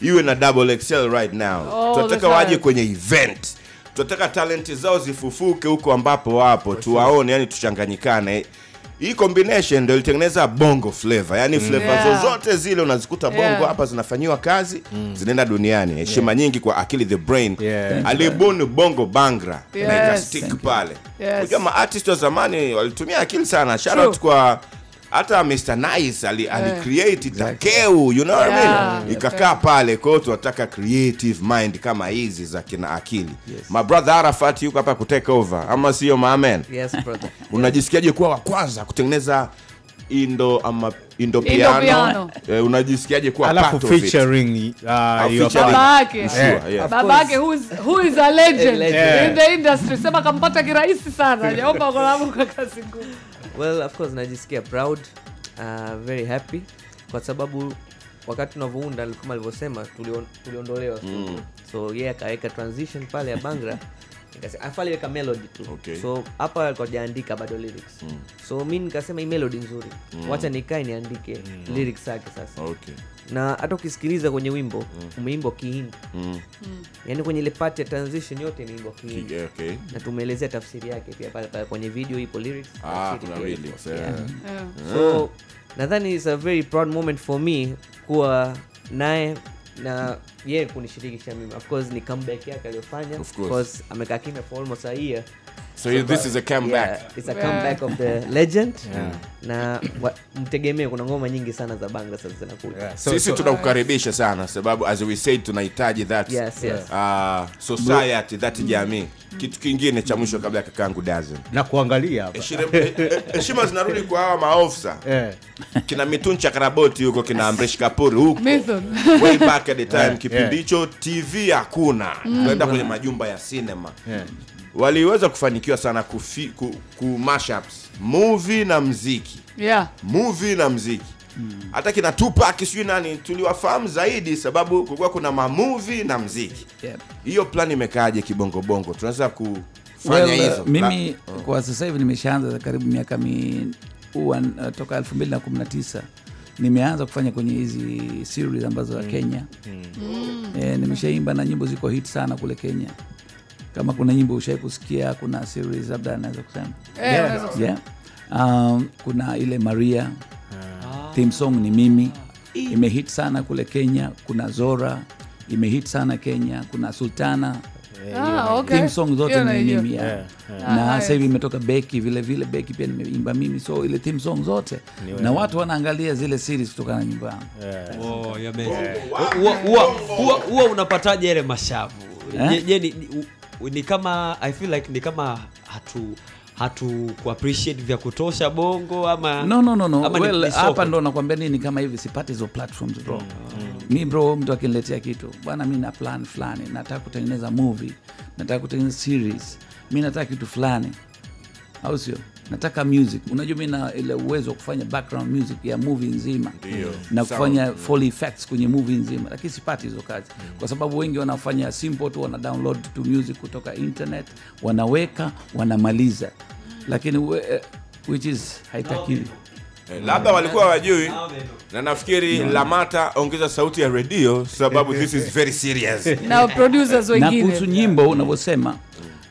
iwe na double XL right now oh, tunataka waje kwenye event tunataka talenti zao zifufuke huko ambapo wapo tuwaone yani tuchanganyikane hii combination ndio ilitengeneza bongo flavor yani flavor Yeah. zozote zile unazikuta bongo Yeah. hapa zinafanyiwa kazi mm. zinaenda duniani heshima yeah. nyingi kwa akili the brain Yeah. alibuni bongo bangra Yes. na ikastik pale Yes. kujua maartist wa zamani walitumia akili sana shout True. out kwa hata Mr Nice ali, ali create takeu you know what I mean? Yeah. ikakaa pale kwa hiyo tunataka creative mind kama hizi za kina akili. My brother Arafat yuko hapa kutake over. Ama sio maamen Yes, brother. unajisikiaje kuwa wa kwanza kutengeneza indo ama indo piano, piano. Eh, unajisikiaje kuwa alafu featuring uh, yeah. who is- a legend in the industry. Sema kampata kirahisi sana. Jaomba kwa kazi ngumu well of course najisikia proud uh, very happy kwa sababu wakati tunavyounda kama alivyosema tuliondolewa tuliondolewa mm. so yeye yeah, akaweka transition pale ya bangra nikasema aliweka melody tu Okay. so hapa alikuwa hajaandika bado lyrics mm. so mi nikasema hii melody nzuri mm. wacha nikae niandike mm. lyrics yake sasa Okay. na hata ukisikiliza kwenye wimbo mm. umeimbwa kihindi Mm. yaani kwenye ile part ya transition yote imeimbwa kihindi Yeah, okay. na tumeelezea tafsiri yake pia pale pale kwenye video ipo lyrics Ah, kuna lyrics, Yeah. yeah. Yeah. so nadhani is a very proud moment for me kuwa naye na yeye kunishirikisha mimi. Of course ni comeback yake aliyofanya. Amekaa kimya for almost a year So so this is a comeback. Yeah, it's a Yeah. comeback of the legend. Na mtegemee kuna ngoma nyingi sana za banga sasa zinakuja. Yeah, so- sisi so- tunakukaribisha sana sababu as we said tunahitaji that Yes, yes. uh, society that jamii. Kitu kingine cha mwisho kabla ya kakangu dozen na kuangalia hapa. Heshima- eh, eh, zinarudi kwa hawa maofisa Eh. kina mitun karaboti huko kina amrish kapuri huko. Way back at the time Yeah, kipindi yeah. tv hakuna. Tunaenda kwenye majumba ya cinema. Yeah. Waliweza kufanikiwa sana kufi, ku, ku mashups. Movie na mziki. Yeah. Movie na mziki. Hata kina Tupac sijui nani tuliwafahamu zaidi sababu kulikuwa kuna mamuvi na mziki. Yeah. hiyo plan imekaaje kibongobongo tunaweza kufanya Well, hizo. uh, mimi kwa sasa hivi nimeshaanza karibu miaka mi uwa, uh, toka 219 nimeanza kufanya kwenye hizi series ambazo za Kenya. Eh, nimeshaimba na nyimbo ziko hit sana kule Kenya kama kuna nyimbo ushai kusikia kuna series labda anaweza kusema. Yeah, yeah. kusema. yeah. um, kuna ile Maria. Theme song ni mimi. Imehit sana kule Kenya. Kuna Zora. Imehit sana Kenya. Kuna Sultana. Ah, okay. theme song zote ni mimi yeah. yeah. na ah, sasa hivi imetoka beki vile vile beki pia nimeimba mimi. So ile theme song zote. Niwe. na watu wanaangalia zile series kutokana na nyimbo yangu. Oh, Huwa- huwa- huwa- huwa unapataje ile mashavu? Yeah. Je- je ni, kama i feel like ni kama hatu hatu kuappreciate vya kutosha bongo ama no no no no. ama well hapa ndo nakwambia nini kama hivi sipati hizo platforms bro. Mm. mi bro mtu akiniletea kitu bwana mi na plan fulani nataka kutengeneza movie nataka kutengeneza series mi nataka kitu fulani au sio nataka music. Unajua mi na ile uwezo wa kufanya background music ya movie nzima. Dio. na kufanya kufanya full effects kwenye movie nzima. Lakini sipati hizo kazi. Kwa sababu wengi wanafanya simple tu wana download tu music kutoka internet wanaweka wanamaliza. Lakini we, eh, which is haitakiwi. Eh, labda walikuwa wajui na nafikiri lamata ongeza sauti ya redio sababu this is very serious. Na producers na kuhusu nyimbo unavyosema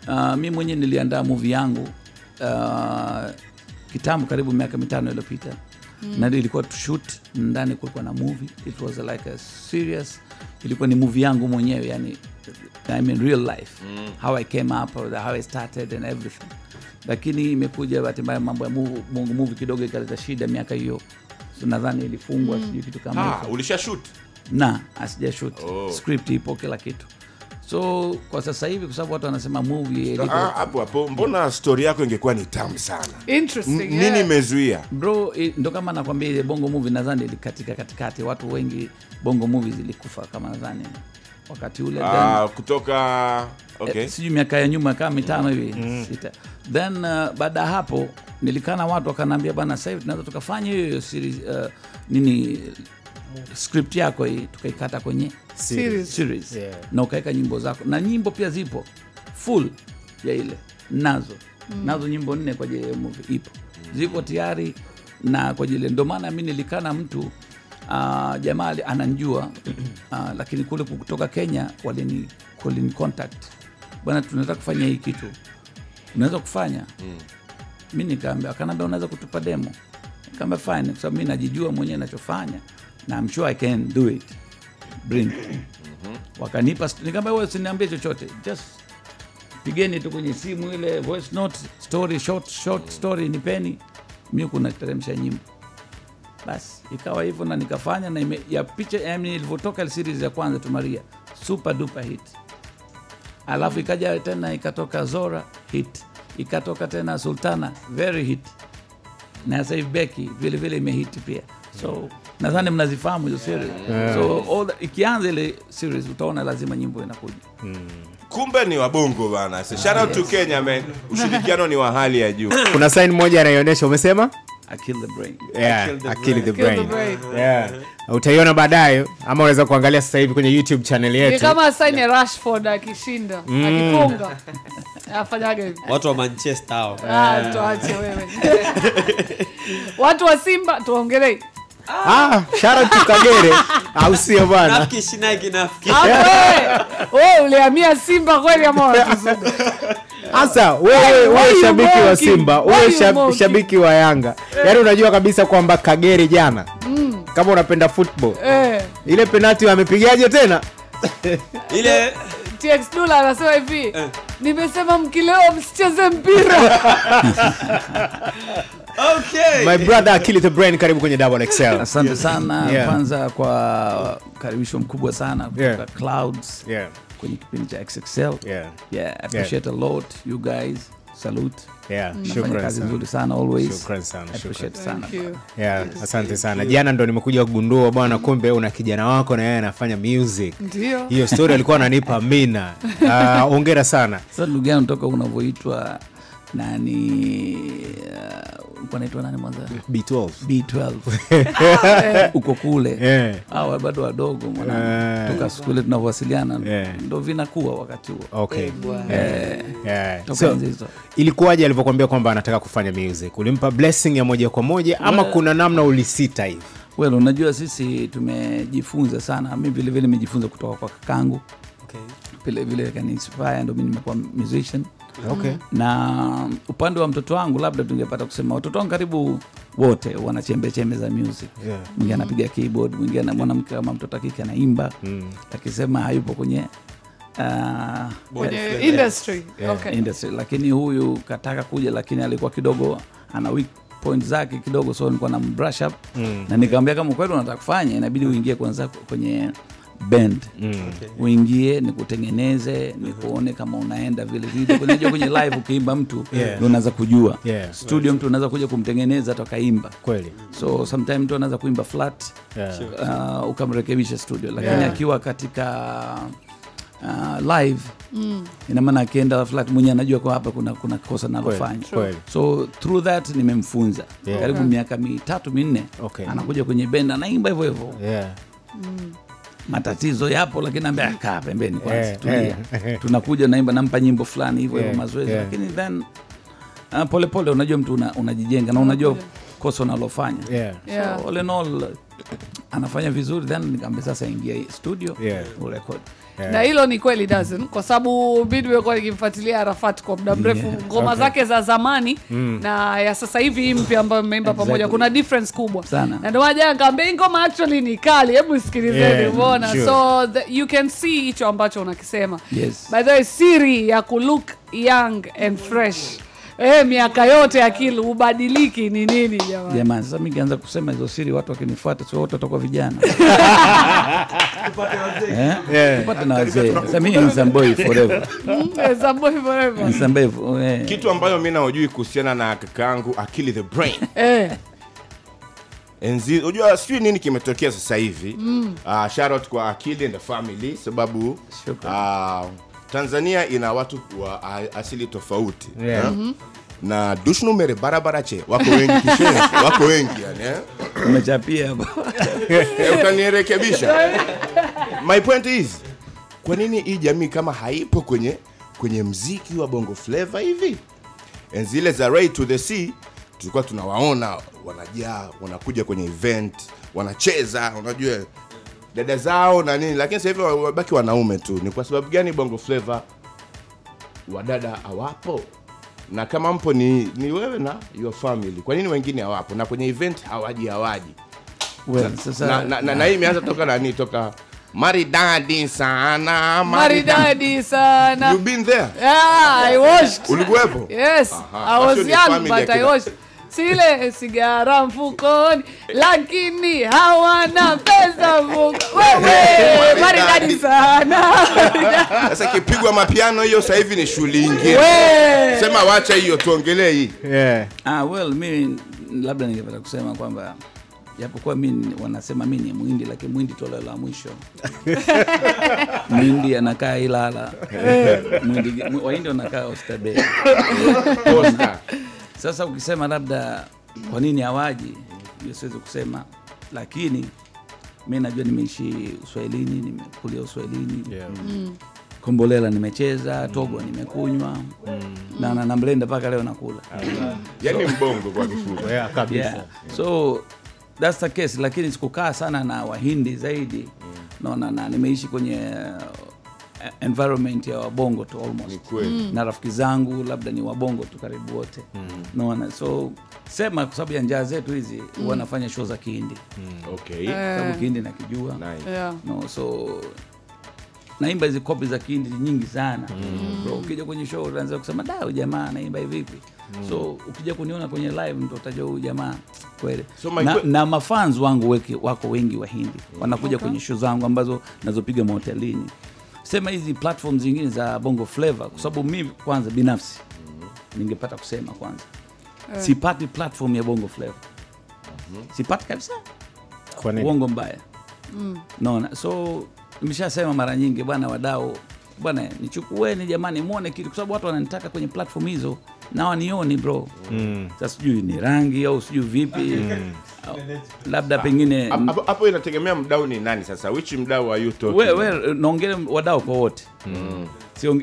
uh, mi mwenyewe niliandaa movie yangu uh, kitambo karibu miaka mitano iliyopita. Mm. na ilikuwa tushut ndani kulikuwa na movie. It was like a serious ilikuwa ni movie yangu mwenyewe yani I mean real life. Mm. how I came up or how I started and everything. Lakini imekuja bahati mbaya mambo ya Mungu movie kidogo ikaleta shida miaka hiyo. So nadhani ilifungwa mm. sijui kitu kama ah, ulisha shoot? Na asija shoot. Oh. script ipo kila kitu so kwa sasa hivi kwa sababu watu wanasema movie Ah, hapo hapo. Mbona story yako ingekuwa ni tamu sana? Interesting N- yeah. nini imezuia? Bro ndo kama nakwambia ile bongo movie nadhani ilikatika katikati watu wengi bongo movie zilikufa kama nadhani wakati ule ah, kutoka okay. Eh, sijui miaka ya nyuma kama mitano hivi mm. sita. Then uh, baada ya hapo nilikaa na watu wakanaambia bana sasa hivi tunaweza tukafanya hiyo hiyo series uh, nini script yako hii tukaikata kwenye Series. series. Yeah. na ukaweka nyimbo zako. Na nyimbo pia zipo. Full ya ile. Nazo. Mm. nazo nyimbo nne kwa ajili ya movie. Ipo. Ziko tayari na kwa ajili ndio maana mi nilikaa na mtu uh, jamaa ananjua uh, lakini kule kutoka kenya walini, walini contact. Bwana tunataka kufanya hii kitu? Unaweza kufanya? Mm. mi nikaambia akanaambia unaweza kutupa demo. Nikaambia fine. Kwa sababu mi najijua mwenyewe nachofanya na I'm sure I can do it. Bring. Wakanipa nikamba wewe usiniambie chochote. Just pigeni tu kwenye simu ile voice note story short short story nipeni. Mimi, kuna teremsha nyimbo. Basi ikawa hivyo na nikafanya na ime, ya picha yani ilivyotoka ile series ya kwanza tu Maria super duper hit. Alafu ikaja tena ikatoka Zora hit. Ikatoka tena Sultana very hit na sasa hivi Beki vile vile imehiti pia. So nadhani mnazifahamu hizo series. So all the, ikianza ile series utaona lazima nyimbo inakuja. Kumbe ni wabongo bana. Shout out to kenya man. Ushirikiano ni wa hali ya juu. Kuna sign moja anaionyesha umesema I kill the brain. Yeah, Kill the akili the Kill the brain. brain. yeah. utaiona baadaye ama unaweza kuangalia sasa hivi kwenye youtube channel yetu. kama saini yeah. rashford akishinda akifunga afanyaga hivi. Watu wa manchester hao. Ah, tuache wewe. Watu wa simba tuongelei ah, shara tu kagere. Au sio bwana? Nafiki shinai kinafiki we! Ulihamia simba kweli ama unatuzuga? hasa Why- wewe wewe shabiki wa simba wewe shab, shabiki wa yanga. Yaani unajua kabisa kwamba kagere jana mm. kama unapenda football Eh, ile penalti amepigaje tena? Ile tx dula anasema hivi nimesema mkileo msicheze mpira okay. My brother akili the brain karibu kwenye double xl asante sana. Yeah. kwanza kwa karibisho mkubwa sana kutoka Yeah. clouds yeah. kwenye kipindi cha xxl yeah. Yeah, appreciate a lot you guys. Salute. Yeah mm. shukran kazi nzuri sana always. Shukran sana, appreciate sana. yeah asante sana. jana ndo nimekuja kugundua bwana kumbe una kijana wako na yeye anafanya music. Ndio. Hiyo story alikuwa ananipa mina. Uh, ongera sana. Sasa ndugu yangu toka unavyoitwa nani uh, naitwa nani mwanza? B12 b12 uko kule. Yeah. awa bado wadogo mwana yeah. toka siku ile tunavyowasiliana Eh. ndo vinakuwa wakati huo. Okay. Yeah. yeah. toka so, ilikuwaje alivyokuambia kwamba anataka kufanya music? Ulimpa blessing ya moja kwa moja ama kuna namna ulisita hivi? well unajua sisi tumejifunza sana. Mi vilevile nimejifunza kutoka kwa kakangu. Okay. vilevile kaninspire ndo mi nimekuwa musician okay na upande wa mtoto wangu labda tungepata kusema watoto wangu karibu wote wana chembe chembe za music Yeah. mwingine anapiga keyboard mwingine ana- mwanamke kama mtoto akike anaimba mm. akisema hayupo kwenye uh, industry Yeah. okay. industry lakini huyu kataka kuja lakini alikuwa kidogo ana weak point zake kidogo so nilikuwa na brush up mm. na nikamwambia kama kweli unataka kufanya inabidi uingie kwanza kwenye band mm. uingie nikutengeneze nikuone kama unaenda vile vile unajua kwenye live ukiimba mtu Yeah. unaweza kujua Yeah. studio mtu unaweza kuja kumtengeneza hata akaimba kweli so sometime mtu anaweza kuimba flat yeah. uh, ukamrekebisha studio lakini Yeah. akiwa katika uh, live mm. ina maana akienda flat mwenyewe anajua kwa hapa kuna, kuna kosa nalofanya so through that nimemfunza Yeah. karibu miaka mitatu minne Okay. anakuja kwenye bend anaimba hivyo hivyo yeah. Matatizo yapo lakini ambia kaa pembeni kwanza Eh, tulia eh. tunakuja naimba nampa nyimbo fulani hivyo hivyo Yeah, mazoezi yeah. lakini then uh, pole pole unajua mtu una- unajijenga na unajua kosa unalofanya Yeah. Yeah. so all in all anafanya vizuri then nikaambia sasa ingia studio Yeah. urekodi na hilo ni kweli dozen kwa sababu mi nimekuwa nikimfuatilia arafat kwa muda mrefu Yeah. ngoma Okay. zake za zamani mm. na ya sasa hivi hii mpya ambayo mmeimba Exactly. pamoja kuna difference kubwa Sana. na nikaambia hii ngoma actually ni kali hebu sikilizeni Yeah, umeona sure. so the, you can see hicho ambacho unakisema Yes. by the way siri ya kulook young and fresh eh miaka yote akili ubadiliki ni nini jamani jamani sasa mimi kianza kusema hizo siri watu wakinifuata sio wote watakuwa vijana Eh? Yeah. tupate na wazee sasa mimi ni boy forever Mm, eh, forever. Boy, eh. kitu ambayo mi naojui kuhusiana na kakaangu akili the brain eh enzi unajua sijui nini kimetokea sasa hivi mm. uh, shout out kwa akili and the family sababu uh, tanzania ina watu wa asili tofauti Yeah. mm -hmm. na dushnumere barabara che wako wengi kishenzi wako wengi yani eh? umechapia hapo Eh, utanirekebisha my point is kwa nini hii jamii kama haipo kwenye kwenye mziki wa bongo flava hivi zile za ray to the sea tulikuwa tunawaona wanajaa wanakuja kwenye event wanacheza unajua dada zao na nini lakini sasa hivi wabaki wanaume tu. Ni kwa sababu gani bongo flava wadada hawapo? Na kama mpo ni, ni wewe na your family. Kwa nini wengine hawapo? Na kwenye event hawaji hawaji. Well, sasa na, na, na, na hii imeanza toka nani? Toka maridadi sana maridadi sana. You been there? Yeah, I watched. Ulikuwepo? Yes Aha, I was young but I watched sile sigara mfukoni lakini hawana pesa mfukoni. wewe maridadi sana. Sasa kipigwa mapiano hiyo sasa hivi ni shughuli ingine sema wacha hiyo tuongelee hii. Yeah. ah, well mi labda ningependa kusema kwamba japokuwa mi wanasema mi ni mwindi lakini mwindi toleo la mwisho. Mwindi anakaa ilala. Mwindi mw- wahindi wanakaa ostabei. Sasa ukisema labda kwa nini hawaji hiyo siwezi kusema lakini mi najua nimeishi uswahilini nimekulia uswahilini Yeah. mm. kombolela nimecheza togo nimekunywa mm. na, na mlenda mpaka leo nakula yaani mbongo kwa kifupi Yeah, kabisa yeah. so that's the case lakini sikukaa sana na wahindi zaidi mm. naona na nimeishi kwenye uh, environment ya wabongo tu almost mm. na rafiki zangu labda ni wabongo tu karibu wote mm. naona so sema kwa sababu ya njaa zetu hizi mm. wanafanya show za kihindi mm. okay sababu kihindi nakijua Nice. yeah. no so naimba hizi kopi za kihindi nyingi sana mm. ukija kwenye show utaanza kusema da huyu jamaa anaimba hivi vipi so ukija kuniona kwenye live ndo utajua huyu jamaa kweli So na, kwe... na mafans wangu weki, wako wengi wa hindi wanakuja okay. kwenye show zangu ambazo nazopiga mahotelini sema hizi platform zingine za bongo flavor kwa sababu mi kwanza binafsi ningepata kusema kwanza. Mm. sipati platform ya bongo flavor sipati kabisa. Kwa nini? Uongo mbaya. Mm. naona so nimeshasema mara nyingi bwana wadao bwana nichukueni jamani mwone kitu kwa sababu watu wananitaka kwenye platform hizo na wanioni bro. Mm. sasa sijui ni rangi au sijui vipi. Au, labda pengine Hapo- inategemea mdau ni nani sasa. Which mdau wa you talking we, we naongele wadau kwa wote.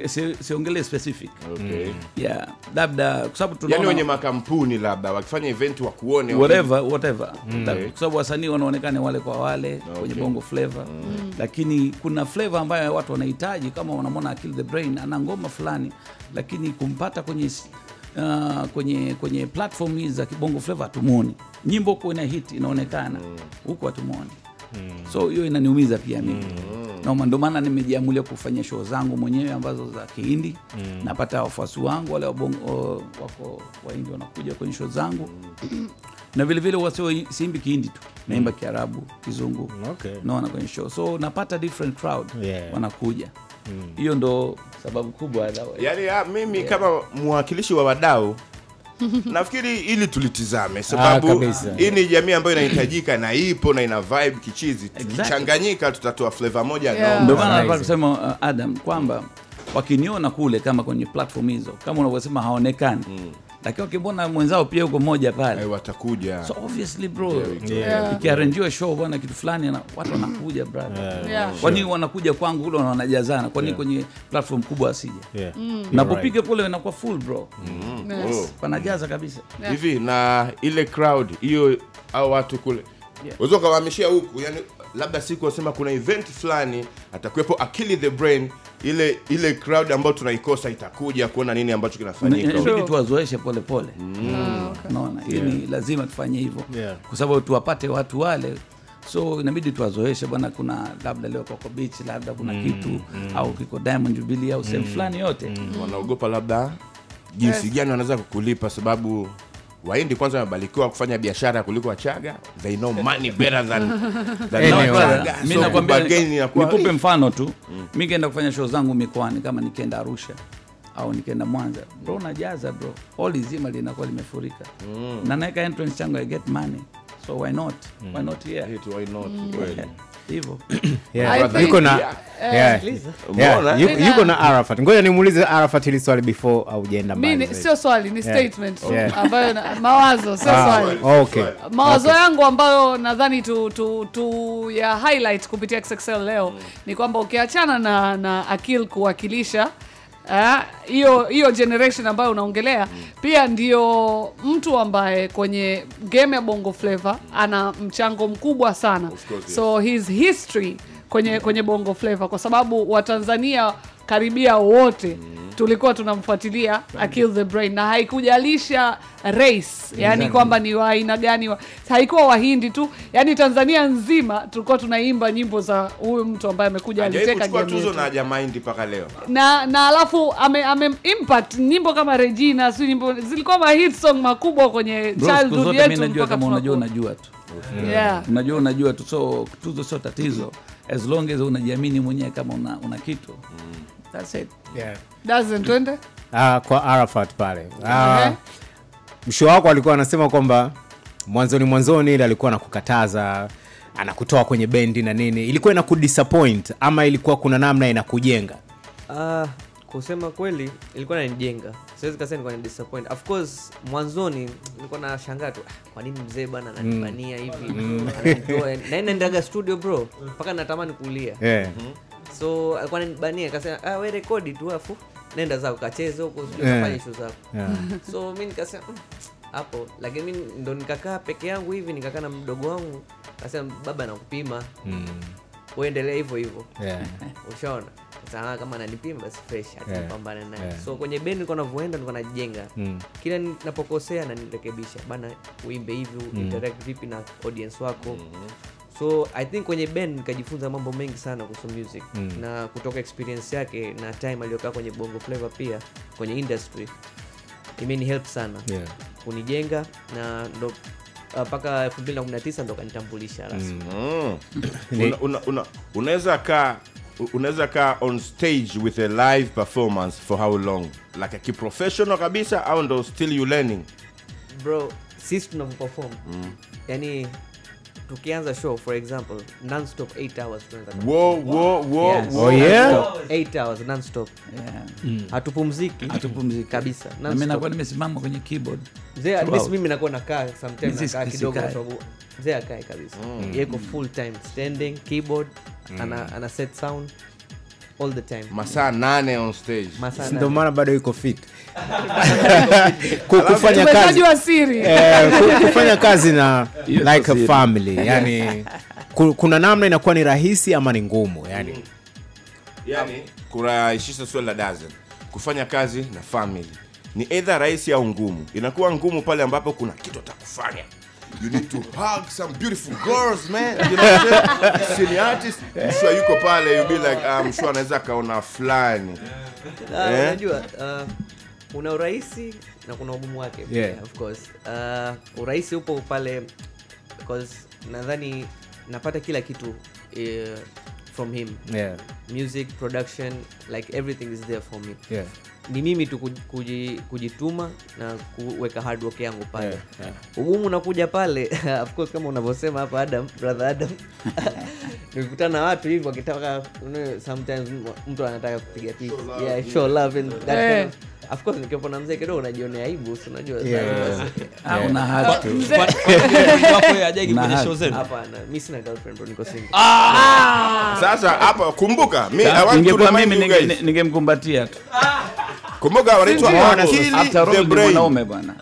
Si- siongelee specific. Okay. Yeah labda kwa sababu tunaona yani wenye makampuni labda wakifanya event wa kuone whatever. Whatever mm. kwa sababu wasanii wanaonekana wale kwa wale kwenye bongo flavor. Lakini kuna flavor ambayo watu wanahitaji kama wanamwona Akili the brain ana ngoma fulani lakini kumpata kwenye uh, kwenye kwenye platform hizi za kibongo flavor hatumwoni nyimbo huko ina hit inaonekana. Huku hatumwoni so hiyo inaniumiza pia mimi. Naoma, ndio maana nimejiamulia kufanya show zangu mwenyewe ambazo za kihindi. Mm. napata wafuasi wangu wale wabongo wako wahindi wanakuja kwenye show zangu. Na vilevile vile wasio siimbi kihindi tu naimba kiarabu kizungu. Okay. naona kwenye show. So napata different crowd Yeah. wanakuja hiyo ndo sababu kubwa ya- yaani yeah. mimi kama mwakilishi wa wadau nafikiri ili tulitizame sababu kabisa. hii ni jamii ambayo inahitajika na ipo na ina vibe kichizi. Tukichanganyika tutatoa flavor moja Yeah. ndio maana nataka kusema uh, adam kwamba wakiniona kule kama kwenye platform hizo kama unavyosema haonekani lakini wakimwona mwenzao pia huko moja pale hey, watakuja so obviously bro Yeah. ikiarenjiwa show bwana kitu fulani na watu wanakuja brother Yeah. Yeah. Kwa nini sure. wanakuja kwangu kule wanajazana Kwa nini yeah. kwenye platform kubwa asije Yeah. Mm. napopiga kule inakuwa full bro Mm. Yes. Oh. panajaza kabisa hivi yeah. na ile crowd hiyo au watu kule yeah. unaweza ukawahamishia huku yani labda siku wasema kuna event fulani atakuwepo akili the brain ile ile crowd ambayo tunaikosa itakuja kuona nini ambacho kinafanyika inabidi tuwazoeshe pole pole Ah, okay. unaona hiyo ni lazima tufanye hivyo Yeah. kwa sababu tuwapate watu wale so inabidi tuwazoeshe bwana kuna labda leo koko beach labda kuna mm, kitu mm. au kiko diamond jubilee au sehemu fulani yote mm. wanaogopa labda jinsi yes. gani wanaweza kukulipa sababu waindi kwanza wamebalikiwa kufanya biashara kuliko wachaga they know money better than, than Anyway. wachaga. mi So nakwambia nikupe mfano tu mm. mi kienda kufanya show zangu mikoani kama nikienda arusha au nikienda mwanza bro najaza bro holi zima linakuwa limefurika mm. na naweka entrance changu i get money so why not mm. why not here Hit, why not? mm. Yeah. I think- yuko na Yeah. yeah. Yuko- yuko na arafat ngoja nimuulize arafat hili swali before aujaenda sio swali ni Yeah. statement Yeah. ambayo na- mawazo sio Ah, swali okay. mawazo yangu ambayo nadhani tu, tu, tu ya highlight kupitia XXL leo ni kwamba ukiachana na, na akil kuwakilisha hiyo hiyo generation ambayo unaongelea pia ndio mtu ambaye kwenye game ya bongo flava ana mchango mkubwa sana course, yes. so his history kwenye kwenye bongo flava kwa sababu watanzania karibia wote tulikuwa tunamfuatilia Akil the Brain na haikujalisha race. Yani kwamba ni wa aina gani wa, haikuwa wahindi tu. Yani Tanzania nzima tulikuwa tunaimba nyimbo za huyu mtu ambaye amekuja aliteka tuzo na hajamaindi mpaka leo? Na na alafu ame, ame impact nyimbo kama Regina si nyimbo zilikuwa ma hit song makubwa kwenye Bro, childhood yetu mpaka kama unajua tunakuwa. Tu yeah. unajua unajua tu so tuzo sio tatizo as long as unajiamini mwenyewe kama una, una kitu That's it. Yeah. doesn't twende uh, kwa Arafat pale uh, okay. msho wako alikuwa anasema kwamba mwanzoni mwanzoni ile alikuwa anakukataza anakutoa kwenye bendi na nini ilikuwa inakudisappoint ama ilikuwa kuna namna inakujenga Ah, kusema kweli ilikuwa nanijenga siwezi kasema nilikuwa ni disappoint of course mwanzoni nilikuwa na shangaa tu ah, kwa nini mzee bana ananibania hivi? Ananitoa- na naendaga studio bro mpaka natamani kulia. Yeah. so alikuwa nanibania kasema ah, we rekodi tu afu nenda zako kacheze huko sijui kafanya ishu zako. Yeah. so mi nikasema "Mm, hapo. Lakini mi ndo nikakaa peke yangu hivi nikakaa na mdogo wangu kasema baba nakupima. Mm. uendelea hivyo hivyo. Yeah. ushaona Sasa, ah, kama ananipima basi fresh Yeah. naye Yeah. so kwenye bendi nilikuwa navyoenda nilikuwa najijenga Mm. kila ninapokosea nanirekebisha bana uimbe hivi interact vipi na audience wako so i think kwenye band nikajifunza mambo mengi sana kuhusu music Mm. na kutoka experience yake na time aliyokaa kwenye bongo flavor pia kwenye industry imeni help sana Yeah. kunijenga na ndo mpaka uh, 2019 ndo kanitambulisha rasmi Mm. Una- una- una- kaa unaweza kaa on stage with a live performance for how long like a kiprofessional kabisa au ndo still you learning bro sisi tunavyoperform yani tukianza show for example nonstop 8 hours wo wo wo Yes. wo. Oh, yeah? 8 hours nonstop Yeah. mm. hatupumziki Hatupumziki. kabisa Na mimi nakuwa nimesimama kwenye keyboard mzee at least mimi nakuwa nakaa sometimes nakaa kidogo kwa sababu mzee akae kabisa mm. yeko full time standing keyboard ana, ana set sound all the time. Masaa nane on stage. Ndio maana bado iko fit. Kufanya kazi. eh, kufanya kazi na like a family. Yani kuna namna inakuwa ni rahisi ama ni ngumu yani. Yani kurahisisha swali la dozen. Kufanya kazi na family. Ni edha rahisi au ngumu. Inakuwa ngumu pale ambapo kuna kitu atakufanya you need to hug some beautiful girls man you know what I'm saying? Artist I'm sure yuko pale you be like I'm sure anaweza akaona fulani Ah, Eh? unajua uh, kuna urahisi na kuna ugumu wake Yeah. of course uh, urahisi upo pale because nadhani napata kila kitu uh, from him yeah. music production like everything is there for me Yeah. Ni mimi tu kuji- kuji- kujituma na kuweka hard work yangu pale Yeah, yeah. ugumu unakuja pale of course kama unavyosema hapa adam brother adam nikikutana na watu hivi wakitaka sometimes mtu anataka kupiga picha yeah, show love and that yeah. kind of, of course nikiwepo na mzee kidogo unajionea aibu si unajua. Ah, una hapana mi sina girlfriend bro niko single sasa hapa kumbuka mi I want to remind mimi you guys. ningemkumbatia tu kumbuka wanaitwa akili the brain. mwanaume bwana.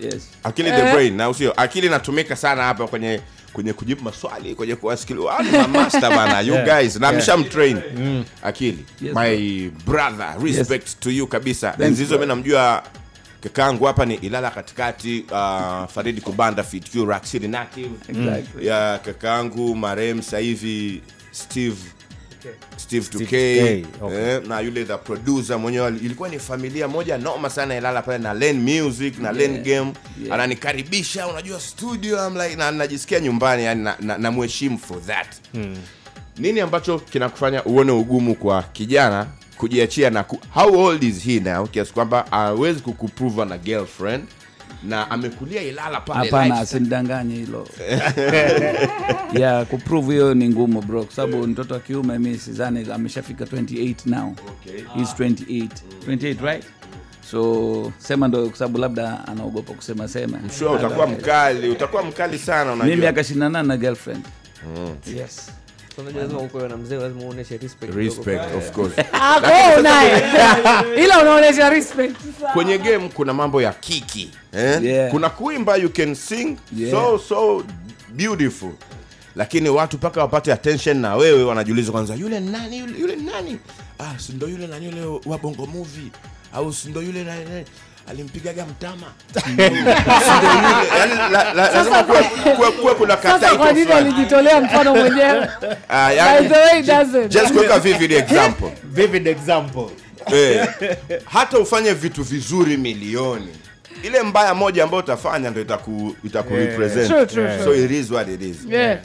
Yes. Akili the brain na usio akili inatumika sana hapa kwenye kwenye kujibu maswali kwenye kuwasikiliza. Ni master bana you yeah. guys na yeah. mshamtrain akili. Yes, my bro. brother respect yes. to you kabisa. Enzi hizo mimi namjua kakangu hapa ni ilala katikati uh, faridi kubanda fit City. Native Exactly. ya kakangu marem sasa hivi steve steve 2k okay. eh, na yule the producer mwenyewe ilikuwa ni familia moja noma sana ilala pale na len music na len game yeah. ananikaribisha unajua studio I'm like, na najisikia nyumbani yani na, na, na for that hmm. nini ambacho kinakufanya uone ugumu kwa kijana kujiachia na ku, how old is he now kiasi kwamba awezi kukuprove na girlfriend na amekulia ilala pale hapana asinidanganye hilo. Yeah kuprove hiyo ni ngumu bro kwa sababu mtoto wa kiume mi sidhani ameshafika 28 now. Okay. He's 28 28 right? So sema ndo kwa sababu labda anaogopa kusema sema. Sure utakuwa mkali utakuwa mkali sana mimi unajua miaka 28 na girlfriend? Mm. yes unajua na mzee lazima uoneshe respect respect of course. Ah, kwa hiyo ila unaonesha respect. Kwenye game kuna mambo ya kiki eh? Yeah. kuna kuimba you can sing. Yeah. so so beautiful. Lakini watu mpaka wapate attention na wewe wanajiuliza kwanza yule nani? Yule, yule nani? Ah si ndo yule nani yule wa bongo movie? Au si ndo yule nani nani alimpigaga mtama? Yaani kwa nini alijitolea mfano mwenyewe? Ah, by yaani, the way it doesn't. just kuweka vivid example. Vivid example. Eh, hata ufanye vitu vizuri milioni. Ile mbaya moja ambayo utafanya ndo itaku, itaku Yeah. represent. True, true, so it is what it is. Yeah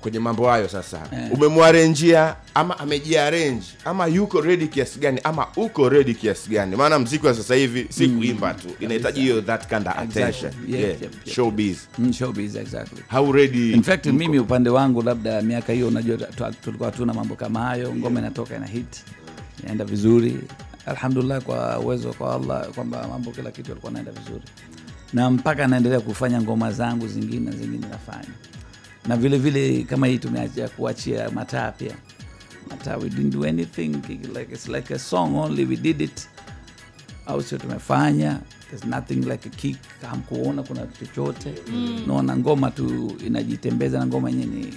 kwenye mambo hayo sasa. Umemwarenjia ama amejiarenji ama yuko redi kiasi gani? Ama uko redi kiasi gani? Maana mziki wa sasa hivi si kuimba tu. Inahitaji hiyo that kind of attention. Yep, yeah. yep, yep. showbiz. Mm, showbiz exactly. How ready in fact mko? mimi upande wangu labda miaka hiyo unajua tu- tulikuwa hatuna mambo kama hayo. Ngoma inatoka ina hit inaenda vizuri. Alhamdulillah kwa uwezo kwa allah kwamba mambo kila kitu alikuwa naenda vizuri. Na mpaka anaendelea kufanya ngoma zangu zingine zingine nafanya na vile vile kama hii tumeacha kuachia mataa pia. Mataa we didn't do anything like it's like a song only we did it. Au sio tumefanya there's nothing like a kick hamkuona kuna chochote. Mm. naona ngoma tu inajitembeza na ngoma yenyewe ni,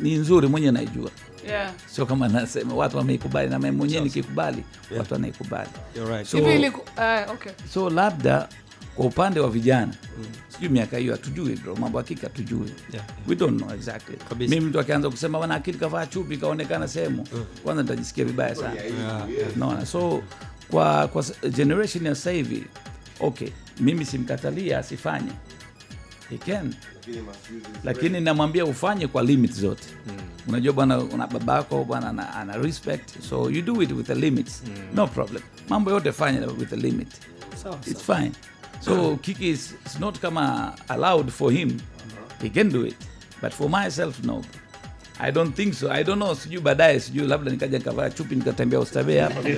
ni nzuri mwenyewe naijua. Yeah. Sio kama nasema watu wameikubali na mimi mwenyewe nikikubali yeah. watu wanaikubali. Right. so, uh, okay. So labda kwa upande wa vijana sijui miaka hiyo hatujui bro. Mambo hakika hatujui. Yeah. we don't know exactly. Kabisa. mimi mtu akianza kusema bana akili kavaa chupi kaonekana sehemu mm. kwanza nitajisikia vibaya sana. Yeah, yeah. naona so kwa kwa generation ya sasa hivi okay mimi simkatalia asifanye. He can. Lakini namwambia ufanye kwa limit zote. Mm. unajua bwana una babako bwana ana, ana respect. So you do it with the limits. No problem. Mambo yote fanya with the limit. So, it's fine so kiki is, it's not kama allowed for him. He can do it. But for myself no. I don't think so. I don't know. Sijui baadaye sijui labda nikaja nikavaa chupi nikatembea ustabe hapa.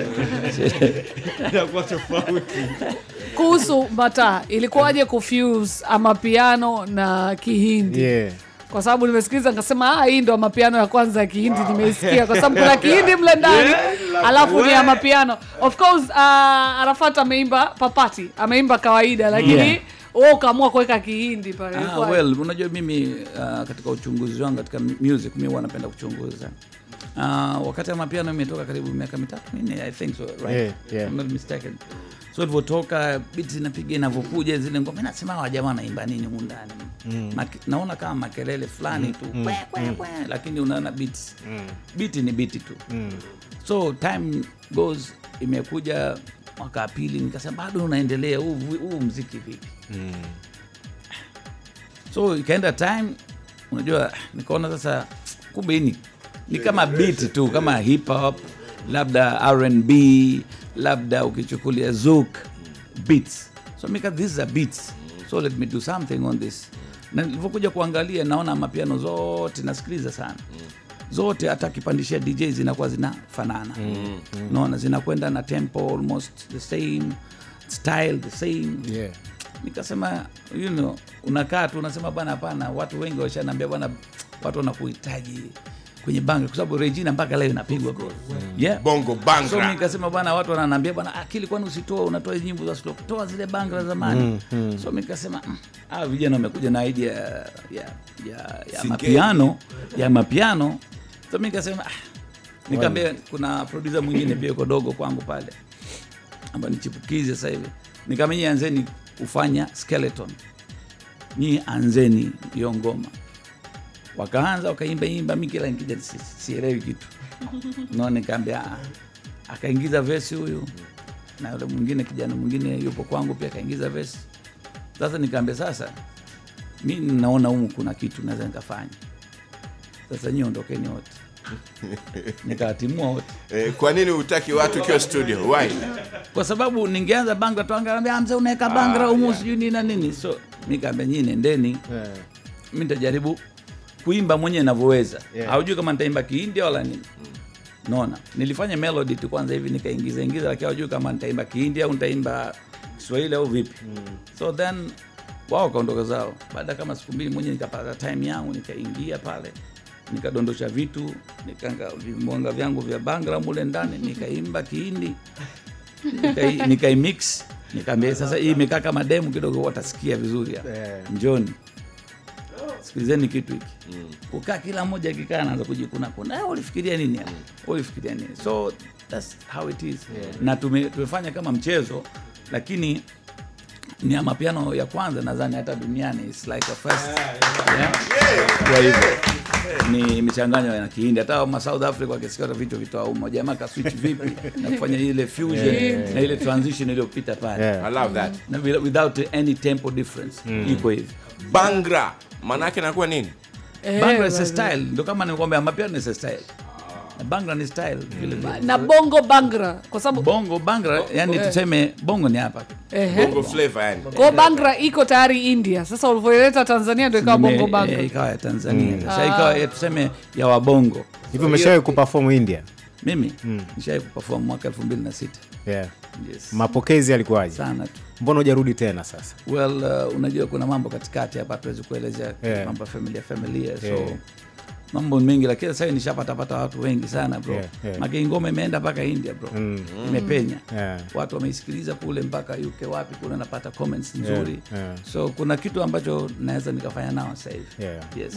Kuhusu mataa ilikuwaje kufuse amapiano na kihindi? Yeah. Kwa sababu nimesikiliza nikasema ah, hii ndo mapiano ya kwanza ya kihindi nimeisikia. Kwa sababu kuna kihindi mle ndani alafu ni ya mapiano. Of course uh, arafat ameimba papati ameimba kawaida lakini Yeah. wewe ukaamua kuweka kihindi pale. Ah, well, unajua mimi uh, katika uchunguzi wangu katika music mi huwa napenda kuchunguza. Uh, wakati ya mapiano imetoka karibu miaka mitatu minne i think so right? Yeah, yeah. I'm not mistaken so ilivyotoka biti zinapiga inavyokuja zile ngoma nasema hawa jamaa wanaimba nini humu ndani? Maki- naona kama makelele fulani mm. tu. Mm. kwe, kwe, kwe, lakini unaona beats. Biti ni biti tu. Mm. so time goes imekuja mwaka wa pili nikasema bado unaendelea huu huu mziki vipi? So ikaenda time unajua nikaona sasa kumbe ni, ni kama biti tu kama hip hop labda rnb labda ukichukulia zouk beats. So mika this are beats. So let me do something on this. Na nilivyokuja kuangalia naona mapiano zote nasikiliza sana. Zote hata akipandishia dj zinakuwa zinafanana. Naona zinakwenda na tempo almost the same style the same. Yeah. nikasema you know, unakaa tu unasema bana hapana. Watu wengi washanaambia bwana watu wanakuhitaji kwenye banga kwa sababu regina mpaka leo inapigwa. Yeah. bongo bangra. So nikasema bwana watu wananiambia bwana akili kwani usitoa unatoa nyimbo za slow toa zile banga za zamani. So nikasema mm, ah, vijana wamekuja na idea ya, ya, ya, ya Singeli. mapiano ya mapiano. So nikasema ah, nikaambia kuna producer mwingine pia yuko dogo kwangu pale ambaye nichipukize sasa hivi. Nikamwambia anzeni kufanya skeleton. Ni anzeni hiyo ngoma wakaanza wakaimba imba mi kila nikija si- sielewi kitu. No nikaambia "Ah." akaingiza vesi huyu. Na yule mwingine kijana mwingine yupo kwangu pia akaingiza vesi sasa nikaambia sasa mi naona humu kuna kitu naweza nikafanya. Sasa nyie ondokeni wote. Nikawatimua wote. Eh, kwa nini hutaki watu ukiwa studio? Why? Kwa sababu ningeanza bangra tu angaambia mzee unaweka bangra humu sijui nini na nini. So mi kaambia nyii nendeni. Yeah. mi nitajaribu kuimba mwenyewe navyoweza. Yeah. haujui kama nitaimba kiindia wala nini. Naona nilifanya melody tu kwanza hivi nikaingiza ingiza lakini hawajui kama nitaimba kiindia au nitaimba kiswahili au vipi. Mm. so then wao wakaondoka zao. Baada kama siku mbili mwenyewe nikapata time yangu nikaingia pale nikadondosha vitu nikanga vimbwanga vyangu vya bangra mule ndani nikaimba kihindi nikaimix nikaimix nikaambia sasa hii imekaa kama demu kidogo watasikia vizuri njoni sikilizeni kitu hiki mm. kukaa kila mmoja akikaa anaanza kujikuna kuna "Eh, ulifikiria nini mm. ulifikiria nini so that's how it is yeah. na tume, tumefanya kama mchezo lakini ni ya mapiano ya kwanza nadhani hata duniani It's like a first yeah. yeah. Yeah. Yeah. Yeah. Yeah. ni michanganyo ya kihindi hata ma south africa wakisikia hata vitu vitoaumo jamaa kaswitch vipi na kufanya ile fusion yeah, yeah, yeah. na ile transition iliyopita pale Yeah. I love that. na wi- without any tempo difference mm. iko hivi Bangra maana yake inakuwa nini? Eh, bangra is style. Ndo kama nikwambia mapia ni style. Na bangra ni style vile vile. Na bongo bangra kwa sababu bongo bangra yani eh. tuseme bongo ni hapa. Eh, Bongo flavor yani. Kwa bangra iko tayari india. Sasa ulivyoleta tanzania ndio ikawa bongo bangra. eh, ikawa ya tanzania. Mm. sasa ikawa ya tuseme ya wabongo. Hivi umeshawahi kuperform india mimi mm. nishawai kuperform mwaka elfu mbili na sita yeah. yes. mapokezi yalikuwaje sana tu mbona hujarudi tena sasa well uh, unajua kuna mambo katikati hapa tuwezi kuelezea Yeah. mambo ya familia familia so Yeah. mambo mengi lakini sasa nishapatapata watu wengi sana bro Yeah, yeah. Maki ngoma imeenda mpaka india bro mm. imepenya Yeah. watu wameisikiliza kule mpaka uk wapi kule napata comments nzuri yeah. yeah. so kuna kitu ambacho naweza nikafanya nao sasa hivi Yeah. yes.